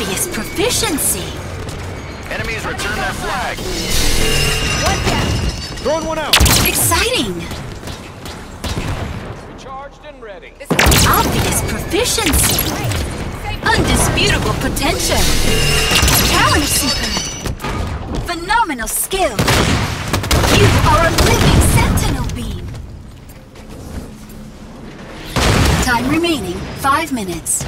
Please return that flag. One down. Throwing one out. Exciting! Charged and ready. Obvious proficiency! Undisputable potential! Challenge seeker! Phenomenal skill! You are a living sentinel beam! Time remaining, five minutes.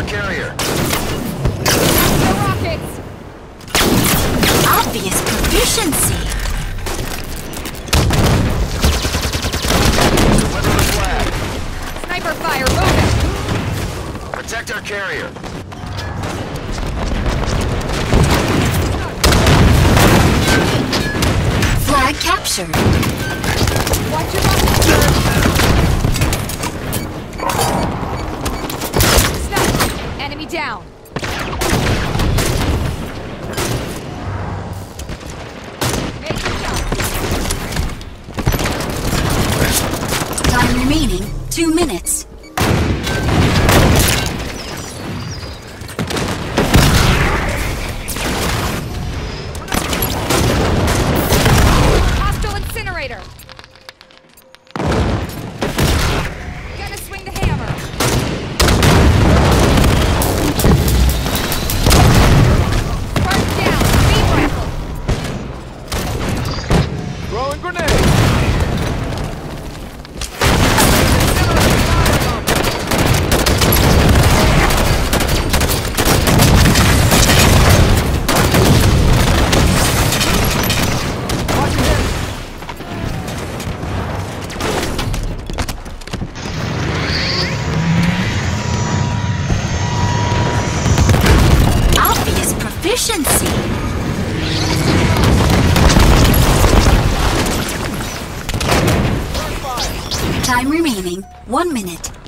Our carrier. The rockets. Obvious proficiency! Weapon the flag. Sniper fire, moving. Protect our carrier. Flag captured! Watch your down. Time remaining, one minute.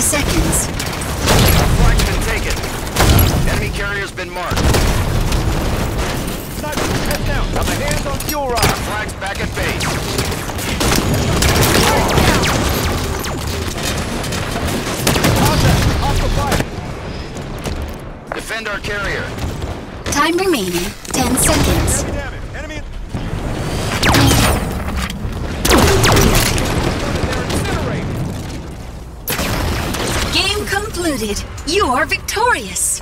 30 seconds. Flag's been taken. Enemy carrier's been marked. Defend our carrier. Time remaining, 10 seconds. You are victorious.